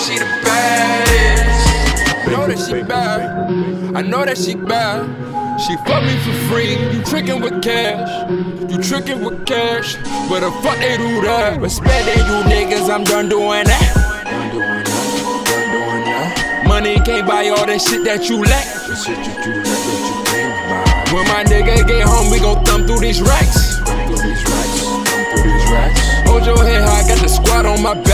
she the baddest. I know that she bad, I know that she bad. She fuck me for free, you tricking with cash. You tricking with cash, but the fuck they do that? Respecting you niggas, I'm done doing that. Done doing that, done doing that. Money can't buy all that shit that you lack. The shit you that you can't buy. When my nigga get home, we gon' thumb through these racks. Thumb through these racks, thumb through these racks. Hold your head high, got the squad on my back.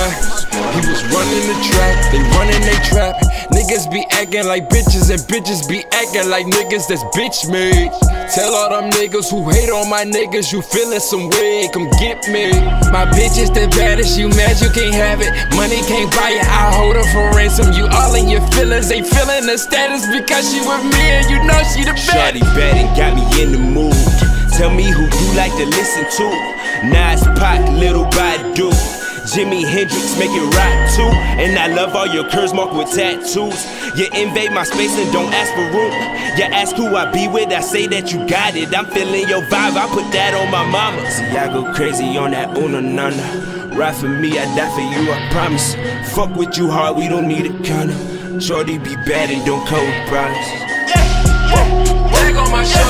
He was running the trap, they running they trap. Niggas be acting like bitches and bitches be acting like niggas that's bitch made. Tell all them niggas who hate on my niggas, you feeling some way, come get me. My bitch is the baddest, you mad you can't have it. Money can't buy it, I hold her for ransom. You all in your feelings, ain't feeling the status because she with me and you know she the Shawty baddest. bad and got me in the mood. Tell me who you like to listen to. Nas Pac, Little Badu. Jimi Hendrix make it rock too. And I love all your curves marked with tattoos. You invade my space and don't ask for room. You ask who I be with, I say that you got it. I'm feeling your vibe, I put that on my mama. See, I go crazy on that una nana. Ride for me, I die for you, I promise. Fuck with you hard, we don't need a condom. Shorty be bad and don't code problems. There go my shorty, you know